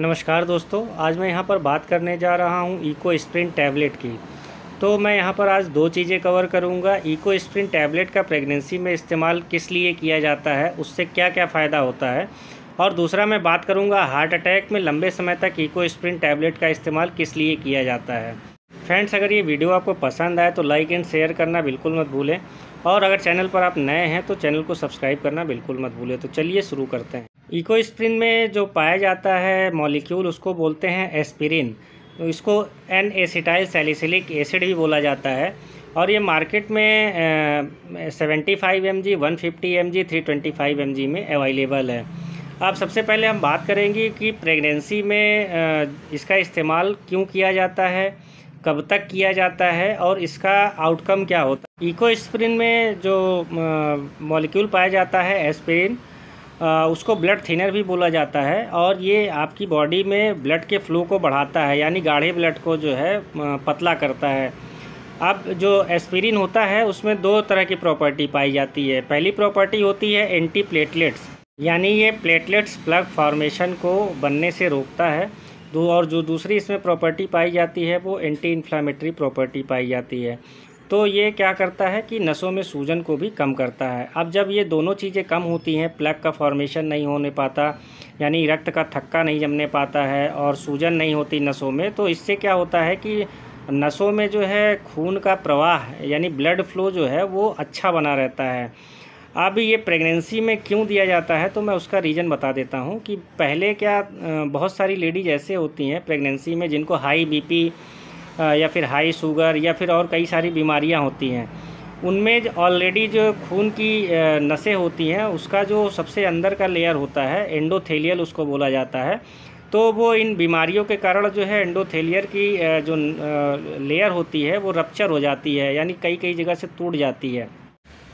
नमस्कार दोस्तों, आज मैं यहाँ पर बात करने जा रहा हूँ इको स्प्रिंट टैबलेट की। तो मैं यहाँ पर आज दो चीज़ें कवर करूँगा। इको स्प्रिंट टैबलेट का प्रेगनेंसी में इस्तेमाल किस लिए किया जाता है, उससे क्या क्या फ़ायदा होता है? और दूसरा मैं बात करूँगा हार्ट अटैक में लंबे समय तक इको स्प्रिंट टैबलेट का इस्तेमाल किस लिए किया जाता है। फ्रेंड्स अगर ये वीडियो आपको पसंद आए तो लाइक एंड शेयर करना बिल्कुल मत भूलें। और अगर चैनल पर आप नए हैं तो चैनल को सब्सक्राइब करना बिल्कुल मत भूलें तो चलिए शुरू करते हैं। इको स्प्रिन में जो पाया जाता है मॉलिक्यूल, उसको बोलते हैं एस्पिरिन। तो इसको एन एसिटाइल सैलिसिलिक एसिड भी बोला जाता है। और ये मार्केट में seventy five M G one fifty M G three twenty five M G में अवेलेबल है। अब सबसे पहले हम बात करेंगे कि प्रेगनेंसी में इसका इस्तेमाल क्यों किया जाता है। कब तक किया जाता है और इसका आउटकम क्या होता है? इको स्प्रिन में जो मॉलिक्यूल पाया जाता है, एस्पिरिन उसको ब्लड थिनर भी बोला जाता है और ये आपकी बॉडी में ब्लड के फ्लो को बढ़ाता है, यानी गाढ़े ब्लड को जो है पतला करता है। अब जो एस्पिरिन होता है, उसमें दो तरह की प्रॉपर्टी पाई जाती है। पहली प्रॉपर्टी होती है एंटी प्लेटलेट्स, यानी ये प्लेटलेट्स प्लग फॉर्मेशन को बनने से रोकता है। दो और जो दूसरी इसमें प्रॉपर्टी पाई जाती है, वो एंटी इन्फ्लामेटरी प्रॉपर्टी पाई जाती है। तो ये क्या करता है कि नसों में सूजन को भी कम करता है। अब जब ये दोनों चीज़ें कम होती हैं प्लग का फॉर्मेशन नहीं होने पाता, यानी रक्त का थक्का नहीं जमने पाता है और सूजन नहीं होती नसों में तो इससे क्या होता है कि नसों में जो है खून का प्रवाह, यानी ब्लड फ्लो जो है, वो अच्छा बना रहता है। अब ये प्रेगनेंसी में क्यों दिया जाता है तो मैं उसका रीज़न बता देता हूँ कि पहले क्या बहुत सारी लेडीज़ ऐसे होती हैं प्रेगनेंसी में जिनको हाई बीपी या फिर हाई शुगर या फिर और कई सारी बीमारियाँ होती हैं। उनमें ऑलरेडी जो खून की नसें होती हैं, उसका जो सबसे अंदर का लेयर होता है एंडोथेलियल उसको बोला जाता है। तो वो इन बीमारियों के कारण जो है एंडोथेलियर की जो लेयर होती है, वो रप्चर हो जाती है, यानी कई कई जगह से टूट जाती है।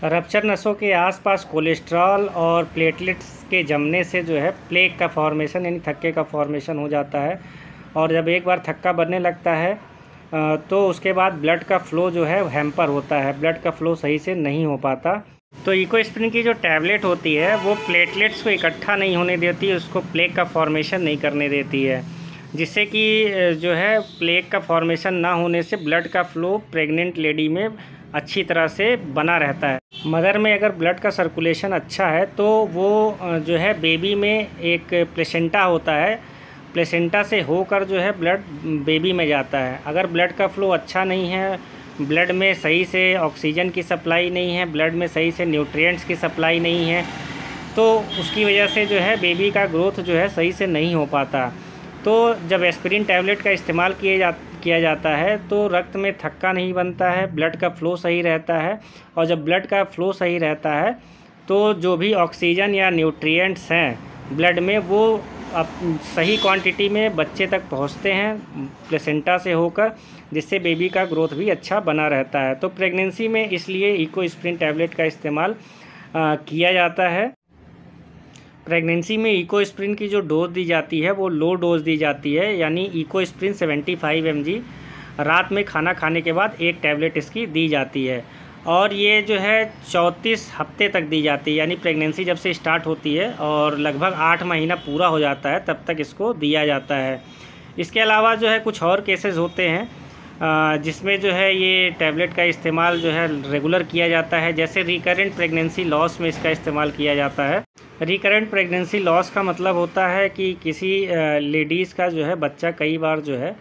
रप्चर नसों के आसपास कोलेस्ट्रॉल और प्लेटलेट्स के जमने से जो है, प्लेग का फॉर्मेशन, यानी थक्के का फॉर्मेशन हो जाता है। और जब एक बार थक्का बनने लगता है तो उसके बाद ब्लड का फ़्लो जो है, हैम्पर होता है। ब्लड का फ़्लो सही से नहीं हो पाता। तो इकोस्प्रिन की जो टैबलेट होती है, वो प्लेटलेट्स को इकट्ठा नहीं होने देती, उसको प्लेग का फॉर्मेशन नहीं करने देती है। जिससे कि जो है, प्लेग का फॉर्मेशन ना होने से ब्लड का फ़्लो प्रेग्नेंट लेडी में अच्छी तरह से बना रहता है। मदर में अगर ब्लड का सर्कुलेशन अच्छा है तो वो जो है, बेबी में एक प्लेसेंटा होता है। प्लेसेंटा से होकर जो है, ब्लड बेबी में जाता है। अगर ब्लड का फ्लो अच्छा नहीं है, ब्लड में सही से ऑक्सीजन की सप्लाई नहीं है, ब्लड में सही से न्यूट्रिएंट्स की सप्लाई नहीं है तो उसकी वजह से जो है, बेबी का ग्रोथ जो है, सही से नहीं हो पाता। तो जब एस्पिरिन टैबलेट का इस्तेमाल किए जा किया जाता है तो रक्त में थक्का नहीं बनता है ब्लड का फ़्लो सही रहता है और जब ब्लड का फ़्लो सही रहता है तो जो भी ऑक्सीजन या न्यूट्रिएंट्स हैं ब्लड में वो अब सही क्वांटिटी में बच्चे तक पहुँचते हैं प्लेसेंटा से होकर, जिससे बेबी का ग्रोथ भी अच्छा बना रहता है। तो प्रेगनेंसी में इसलिए इको स्प्रिन टैबलेट का इस्तेमाल किया जाता है। प्रेगनेंसी में इको स्प्रिन की जो डोज दी जाती है, वो लो डोज दी जाती है, यानी इको स्प्रिन सेवेंटी फाइव एम रात में खाना खाने के बाद एक टैबलेट इसकी दी जाती है। और ये जो है चौंतीस हफ़्ते तक दी जाती है, यानी प्रेगनेंसी जब से स्टार्ट होती है और लगभग आठ महीना पूरा हो जाता है, तब तक इसको दिया जाता है। इसके अलावा जो है कुछ और केसेस होते हैं जिसमें जो है ये टैबलेट का इस्तेमाल जो है रेगुलर किया जाता है। जैसे रिकरेंट प्रेगनेंसी लॉस में इसका इस्तेमाल किया जाता है। रिकरेंट प्रेगनेंसी लॉस का मतलब होता है कि किसी लेडीज़ का जो है बच्चा कई बार जो है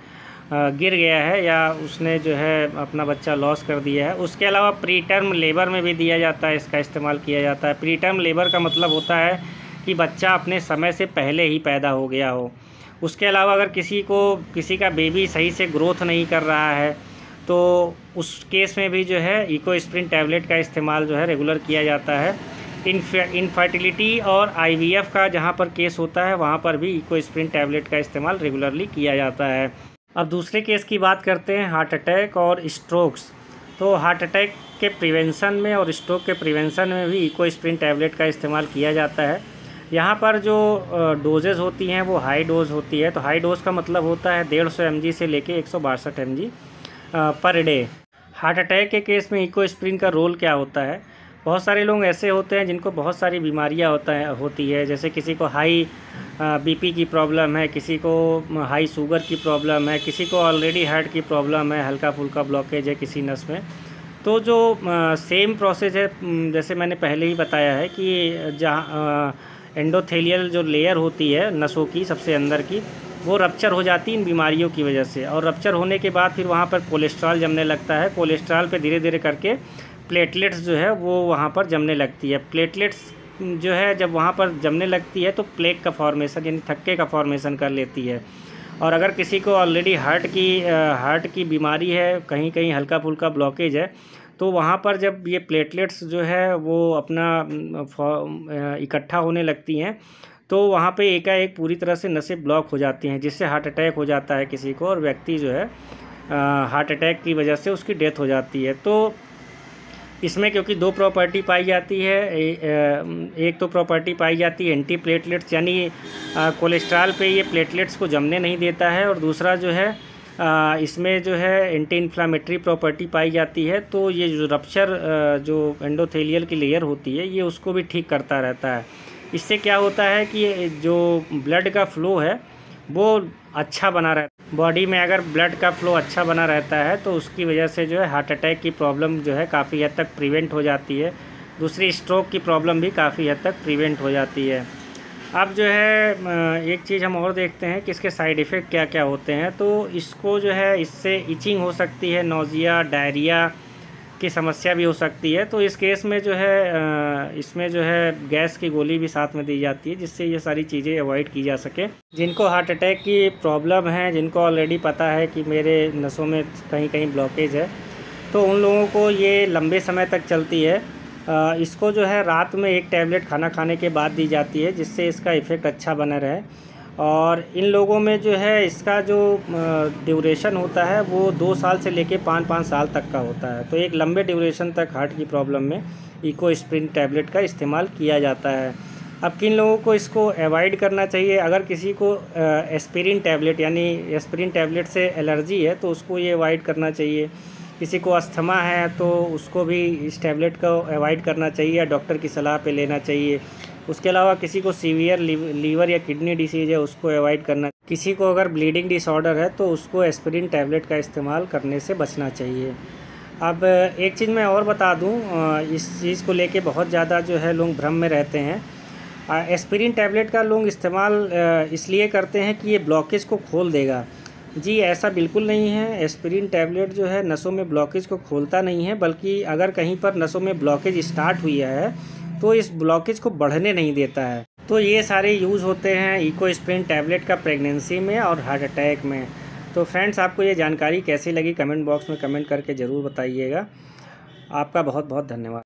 गिर गया है या उसने जो है अपना बच्चा लॉस कर दिया है। उसके अलावा प्री टर्म लेबर में भी दिया जाता है, इसका इस्तेमाल किया जाता है। प्री टर्म लेबर का मतलब होता है कि बच्चा अपने समय से पहले ही पैदा हो गया हो। उसके अलावा अगर किसी को, किसी का बेबी सही से ग्रोथ नहीं कर रहा है तो उस केस में भी जो है इको स्प्रिन टैबलेट का इस्तेमाल जो है रेगुलर किया जाता है। इनफर्टिलिटी और आईवीएफ का जहाँ पर केस होता है, वहाँ पर भी इको स्प्रिन टैबलेट का इस्तेमाल रेगुलरली किया जाता है। अब दूसरे केस की बात करते हैं हार्ट अटैक और स्ट्रोक्स तो हार्ट अटैक के प्रिवेंशन में और स्ट्रोक के प्रिवेंशन में भी इको स्प्रिन टैबलेट का इस्तेमाल किया जाता है। यहाँ पर जो डोजेज़ होती हैं, वो हाई डोज होती है। तो हाई डोज का मतलब होता है डेढ़ सौ से लेके एक सौ बासठ पर डे हार्ट अटैक के केस में इको स्प्रिन का रोल क्या होता है? बहुत सारे लोग ऐसे होते हैं जिनको बहुत सारी बीमारियाँ होता है, होती है। जैसे किसी को हाई बीपी की प्रॉब्लम है, किसी को हाई शुगर की प्रॉब्लम है, किसी को ऑलरेडी हार्ट की प्रॉब्लम है, हल्का फुल्का ब्लॉकेज है किसी नस में। तो जो सेम प्रोसेस है जैसे मैंने पहले ही बताया है कि जहाँ एंडोथेलियल जो लेयर होती है, नसों की, सबसे अंदर की, वो रप्चर हो जाती है इन बीमारियों की वजह से। और रप्चर होने के बाद फिर वहाँ पर कोलेस्ट्रॉल जमने लगता है। कोलेस्ट्रॉल पे धीरे धीरे करके प्लेटलेट्स जो है, वो वहाँ पर जमने लगती है। प्लेटलेट्स जो है, जब वहाँ पर जमने लगती है तो प्लेक का फॉर्मेशन यानी थक्के का फॉर्मेशन कर लेती है। और अगर किसी को ऑलरेडी हार्ट की हार्ट की बीमारी है, कहीं कहीं हल्का फुल्का ब्लॉकेज है तो वहाँ पर जब ये प्लेटलेट्स जो है, वो अपना इकट्ठा होने लगती हैं तो वहाँ पे एकाएक पूरी तरह से नसें ब्लॉक हो जाती हैं, जिससे हार्ट अटैक हो जाता है किसी को और व्यक्ति जो है हार्ट अटैक की वजह से उसकी डेथ हो जाती है। तो इसमें क्योंकि दो प्रॉपर्टी पाई जाती है एक तो प्रॉपर्टी पाई जाती है एंटी प्लेटलेट्स यानी कोलेस्ट्रॉल पे ये प्लेटलेट्स को जमने नहीं देता है और दूसरा जो है इसमें जो है एंटी इन्फ्लामेटरी प्रॉपर्टी पाई जाती है तो ये जो रप्चर जो एंडोथेलियल की लेयर होती है, ये उसको भी ठीक करता रहता है। इससे क्या होता है कि जो ब्लड का फ्लो है, वो अच्छा बना रहता बॉडी में अगर ब्लड का फ्लो अच्छा बना रहता है तो उसकी वजह से जो है हार्ट अटैक की प्रॉब्लम जो है काफ़ी हद तक प्रिवेंट हो जाती है। दूसरी स्ट्रोक की प्रॉब्लम भी काफ़ी हद तक प्रिवेंट हो जाती है। अब जो है एक चीज़ हम और देखते हैं कि इसके साइड इफ़ेक्ट क्या क्या होते हैं। तो इसको जो है, इससे इचिंग हो सकती है, नोज़िया, डायरिया की समस्या भी हो सकती है। तो इस केस में जो है इसमें जो है गैस की गोली भी साथ में दी जाती है, जिससे ये सारी चीज़ें अवॉइड की जा सके। जिनको हार्ट अटैक की प्रॉब्लम है, जिनको ऑलरेडी पता है कि मेरे नसों में कहीं कहीं ब्लॉकेज है तो उन लोगों को ये लंबे समय तक चलती है। इसको जो है रात में एक टैबलेट खाना खाने के बाद दी जाती है, जिससे इसका इफ़ेक्ट अच्छा बना रहे। और इन लोगों में जो है इसका जो ड्यूरेशन होता है, वो दो साल से लेके पाँच पाँच साल तक का होता है। तो एक लंबे ड्यूरेशन तक हार्ट की प्रॉब्लम में इको स्प्रिन टैबलेट का इस्तेमाल किया जाता है। अब किन लोगों को इसको अवॉइड करना चाहिए? अगर किसी को एस्पिरिन टैबलेट यानी एस्पिरिन टैबलेट से एलर्जी है तो उसको ये अवॉइड करना चाहिए। किसी को अस्थमा है तो उसको भी इस टैबलेट को अवॉइड करना चाहिए या डॉक्टर की सलाह पे लेना चाहिए। उसके अलावा किसी को सीवियर लीवर या किडनी डिसीज़ है, उसको अवॉइड करना। किसी को अगर ब्लीडिंग डिसऑर्डर है तो उसको एस्पिरिन टैबलेट का इस्तेमाल करने से बचना चाहिए। अब, एक चीज़ मैं और बता दूँ इस चीज़ को लेके बहुत ज़्यादा जो है लोग भ्रम में रहते हैं। एस्पिरिन टैबलेट का लोग इस्तेमाल इसलिए करते हैं कि ये ब्लॉकेज को खोल देगा। जी, ऐसा बिल्कुल नहीं है। एस्पिरिन टैबलेट जो है, नसों में ब्लॉकेज को खोलता नहीं है, बल्कि अगर कहीं पर नसों में ब्लॉकेज स्टार्ट हुई है तो इस ब्लॉकेज को बढ़ने नहीं देता है। तो ये सारे यूज़ होते हैं इको स्प्रिन टैबलेट का प्रेगनेंसी में और हार्ट अटैक में। तो फ्रेंड्स आपको ये जानकारी कैसी लगी? कमेंट बॉक्स में कमेंट करके ज़रूर बताइएगा। आपका बहुत बहुत धन्यवाद।